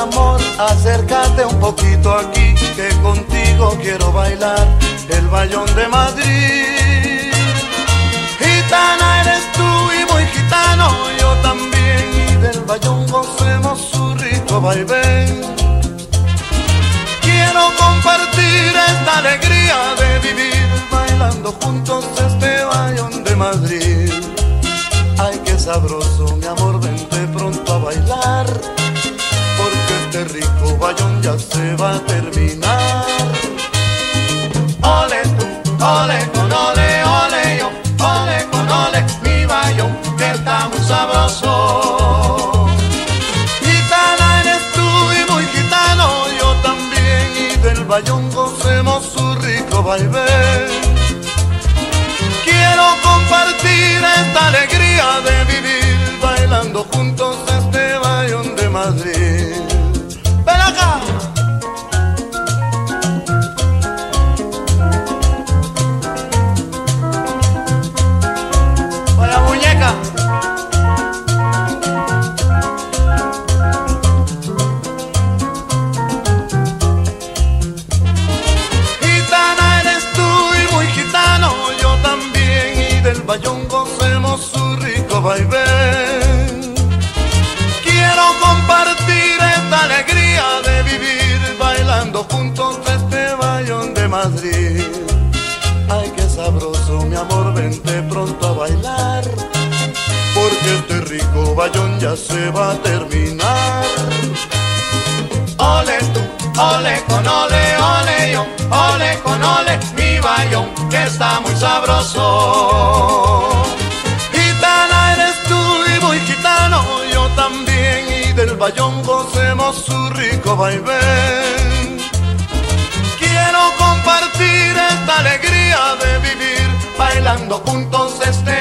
amor, acércate un poquito aquí, que contigo quiero bailar el bayón de Madrid. Gitana eres tú y muy gitano, yo también, y del bayón gocemos su rico vaivén. Quiero compartir esta alegría de vivir bailando juntos este bayón de Madrid. Ay, qué sabroso, mi amor va a terminar. Ole ole con ole, ole yo, ole con ole, mi bayón, que está muy sabroso. Gitana eres tú y muy gitano, yo también, y del bayón gocemos su rico vaivén. Quiero compartir esta alegría de gocemos su rico vaivén. Quiero compartir esta alegría de vivir bailando juntos este bayón de Madrid. Ay, qué sabroso, mi amor, vente pronto a bailar, porque este rico bayón ya se va a terminar. Ole tú, ole con ole, ole yo, ole con ole, mi bayón, que está muy sabroso. Bayón gocemos su rico vaivén. Quiero compartir esta alegría de vivir bailando juntos este.